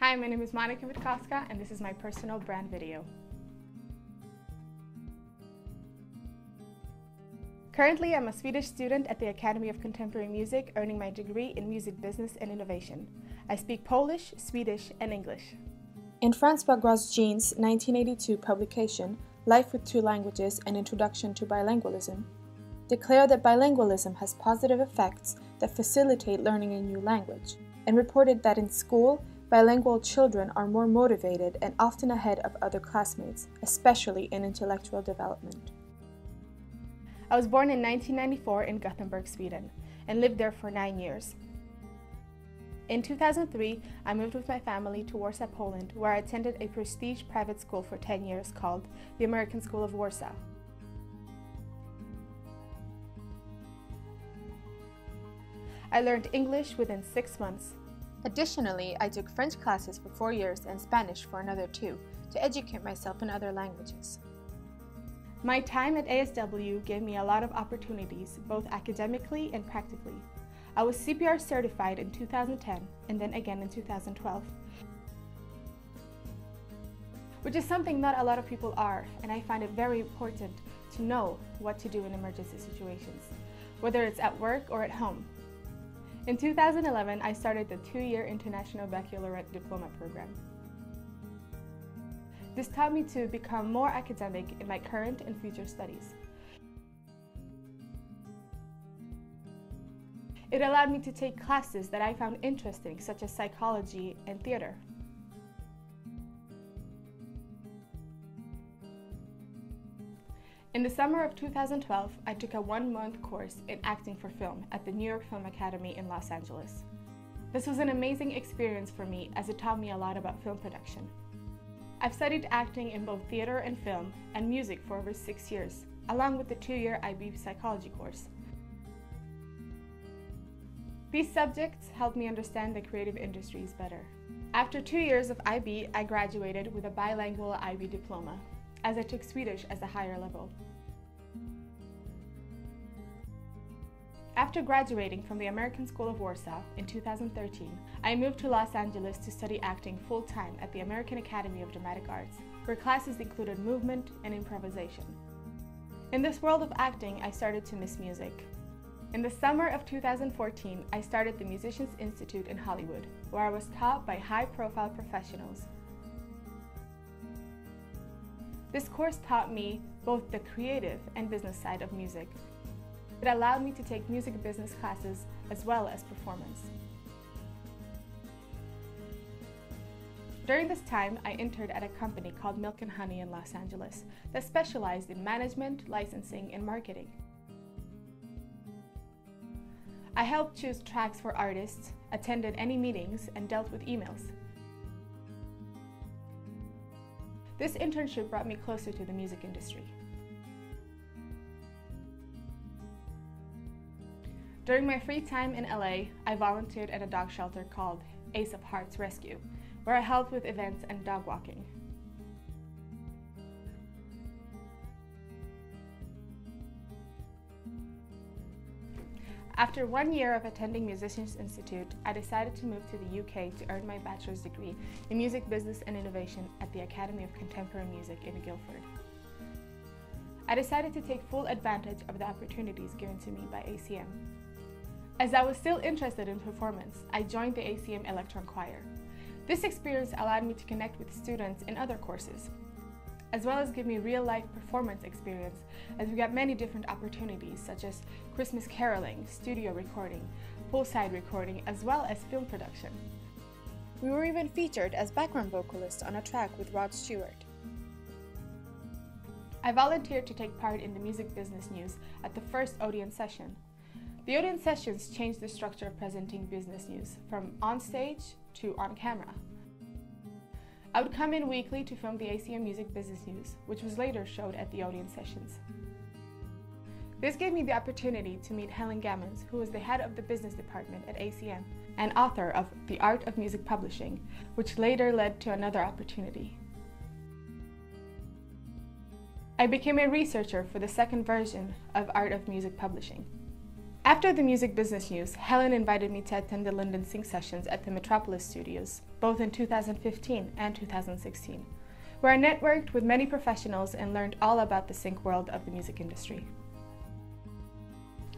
Hi, my name is Monica Witkowska and this is my personal brand video. Currently, I'm a Swedish student at the Academy of Contemporary Music, earning my degree in Music Business and Innovation. I speak Polish, Swedish, and English. In Francois Grosjean's 1982 publication, Life with Two Languages An Introduction to Bilingualism, declared that bilingualism has positive effects that facilitate learning a new language, and reported that in school, bilingual children are more motivated and often ahead of other classmates, especially in intellectual development. I was born in 1994 in Gothenburg, Sweden, and lived there for nine years. In 2003, I moved with my family to Warsaw, Poland, where I attended a prestige private school for 10 years called the American School of Warsaw. I learned English within six months. Additionally, I took French classes for four years and Spanish for another two to educate myself in other languages. My time at ASW gave me a lot of opportunities, both academically and practically. I was CPR certified in 2010 and then again in 2012, which is something not a lot of people are, and I find it very important to know what to do in emergency situations, whether it's at work or at home. In 2011, I started the two-year International Baccalaureate Diploma program. This taught me to become more academic in my current and future studies. It allowed me to take classes that I found interesting, such as psychology and theater. In the summer of 2012, I took a one-month course in acting for film at the New York Film Academy in Los Angeles. This was an amazing experience for me as it taught me a lot about film production. I've studied acting in both theater and film and music for over six years, along with the two-year IB psychology course. These subjects helped me understand the creative industries better. After two years of IB, I graduated with a bilingual IB diploma, as I took Swedish as a higher level. After graduating from the American School of Warsaw in 2013, I moved to Los Angeles to study acting full-time at the American Academy of Dramatic Arts, where classes included movement and improvisation. In this world of acting, I started to miss music. In the summer of 2014, I started the Musicians Institute in Hollywood, where I was taught by high-profile professionals. This course taught me both the creative and business side of music, it allowed me to take music business classes as well as performance. During this time, I interned at a company called Milk and Honey in Los Angeles that specialized in management, licensing, and marketing. I helped choose tracks for artists, attended any meetings, and dealt with emails. This internship brought me closer to the music industry. During my free time in LA, I volunteered at a dog shelter called Ace of Hearts Rescue, where I helped with events and dog walking. After one year of attending Musicians Institute, I decided to move to the UK to earn my bachelor's degree in Music Business and Innovation at the Academy of Contemporary Music in Guildford. I decided to take full advantage of the opportunities given to me by ACM. As I was still interested in performance, I joined the ACM Electron Choir. This experience allowed me to connect with students in other courses, as well as give me real-life performance experience as we got many different opportunities such as Christmas caroling, studio recording, poolside recording, as well as film production. We were even featured as background vocalists on a track with Rod Stewart. I volunteered to take part in the music business news at the first Odeon session, the Odeon sessions changed the structure of presenting business news from on stage to on camera. I would come in weekly to film the ACM Music Business News, which was later showed at the Odeon sessions. This gave me the opportunity to meet Helen Gammons, who was the head of the business department at ACM and author of The Art of Music Publishing, which later led to another opportunity. I became a researcher for the second version of Art of Music Publishing. After the music business news, Helen invited me to attend the London Sync sessions at the Metropolis Studios, both in 2015 and 2016, where I networked with many professionals and learned all about the sync world of the music industry.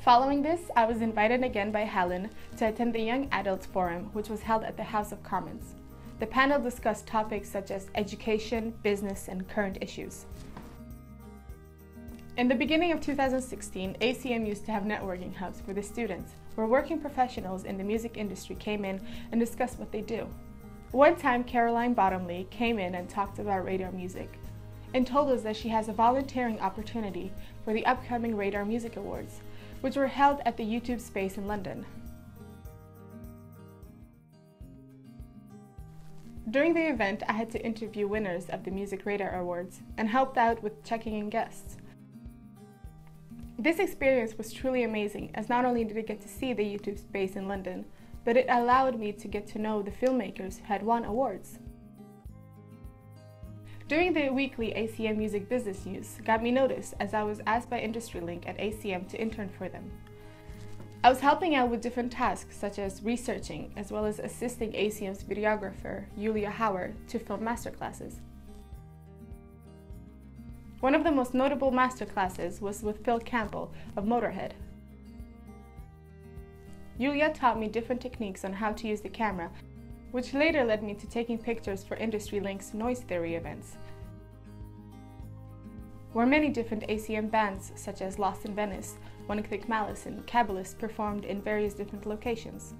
Following this, I was invited again by Helen to attend the Young Adults Forum, which was held at the House of Commons. The panel discussed topics such as education, business, and current issues. In the beginning of 2016, ACM used to have networking hubs for the students, where working professionals in the music industry came in and discussed what they do. One time, Caroline Bottomley came in and talked about radar music and told us that she has a volunteering opportunity for the upcoming Radar Music Awards, which were held at the YouTube space in London. During the event, I had to interview winners of the Music Radar Awards and helped out with checking in guests. This experience was truly amazing as not only did I get to see the YouTube space in London, but it allowed me to get to know the filmmakers who had won awards. During the weekly ACM Music Business News got me noticed as I was asked by IndustryLink at ACM to intern for them. I was helping out with different tasks such as researching as well as assisting ACM's videographer, Julia Hauer, to film masterclasses. One of the most notable masterclasses was with Phil Campbell of Motorhead. Julia taught me different techniques on how to use the camera, which later led me to taking pictures for Industry Link's noise theory events, where many different ACM bands such as Lost in Venice, One Click Malice, and Cabalist performed in various different locations.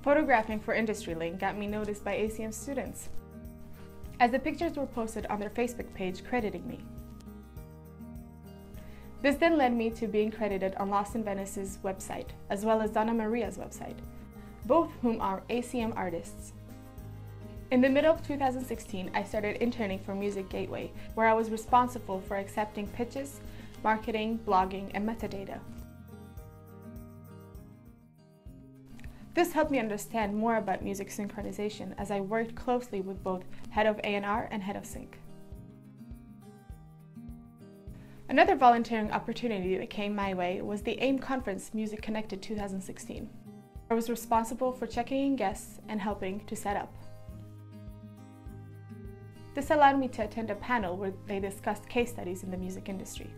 Photographing for Industry Link got me noticed by ACM students as the pictures were posted on their Facebook page crediting me. This then led me to being credited on Lost in Venice's website, as well as Donna Maria's website, both whom are ACM artists. In the middle of 2016, I started interning for Music Gateway, where I was responsible for accepting pitches, marketing, blogging, and metadata. This helped me understand more about music synchronization as I worked closely with both head of A&R and head of sync. Another volunteering opportunity that came my way was the AIM Conference Music Connected 2016. I was responsible for checking in guests and helping to set up. This allowed me to attend a panel where they discussed case studies in the music industry.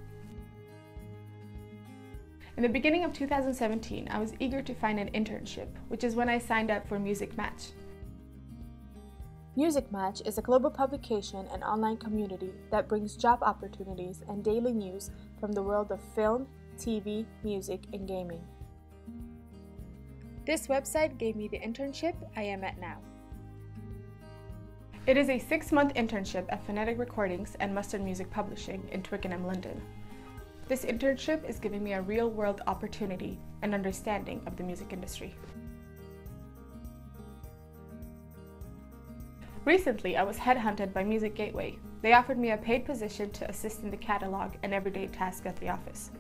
In the beginning of 2017, I was eager to find an internship, which is when I signed up for Music Match. Music Match is a global publication and online community that brings job opportunities and daily news from the world of film, TV, music, and gaming. This website gave me the internship I am at now. It is a six month internship at Phonetic Recordings and Mustard Music Publishing in Twickenham, London. This internship is giving me a real world opportunity and understanding of the music industry. Recently, I was headhunted by Music Gateway. They offered me a paid position to assist in the catalog and everyday tasks at the office.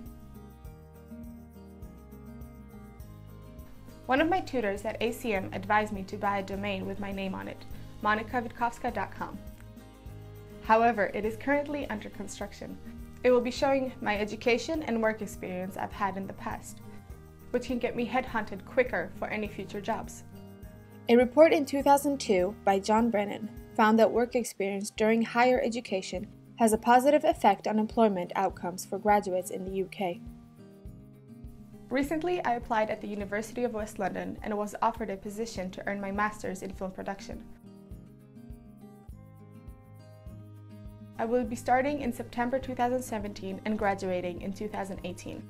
One of my tutors at ACM advised me to buy a domain with my name on it, monikawitkowska.com. However, it is currently under construction, it will be showing my education and work experience I've had in the past, which can get me headhunted quicker for any future jobs. A report in 2002 by John Brennan found that work experience during higher education has a positive effect on employment outcomes for graduates in the UK. Recently, I applied at the University of West London and was offered a position to earn my master's in film production. I will be starting in September 2017 and graduating in 2018.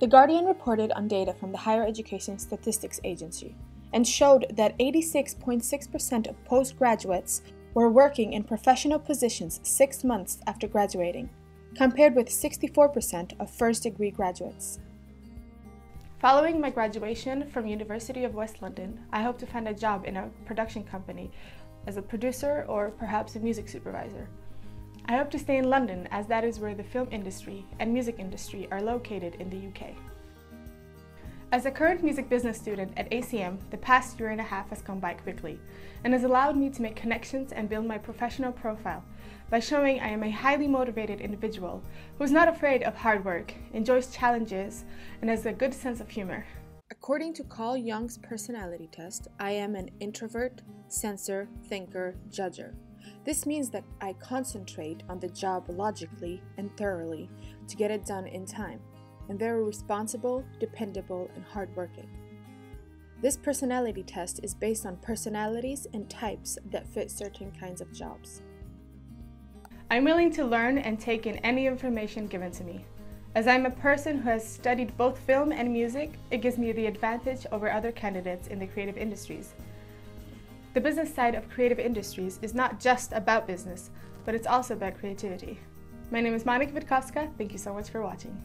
The Guardian reported on data from the Higher Education Statistics Agency and showed that 86.6% of postgraduates were working in professional positions six months after graduating, compared with 64% of first degree graduates. Following my graduation from University of West London, I hope to find a job in a production company as a producer or perhaps a music supervisor. I hope to stay in London as that is where the film industry and music industry are located in the UK. As a current music business student at ACM, the past year and a half has gone by quickly and has allowed me to make connections and build my professional profile by showing I am a highly motivated individual who is not afraid of hard work, enjoys challenges, and has a good sense of humor. According to Carl Jung's personality test, I am an introvert, sensor, thinker, judger. This means that I concentrate on the job logically and thoroughly to get it done in time and very responsible, dependable, and hardworking. This personality test is based on personalities and types that fit certain kinds of jobs. I'm willing to learn and take in any information given to me. As I'm a person who has studied both film and music, it gives me the advantage over other candidates in the creative industries. The business side of creative industries is not just about business, but it's also about creativity. My name is Monica Witkowska. Thank you so much for watching.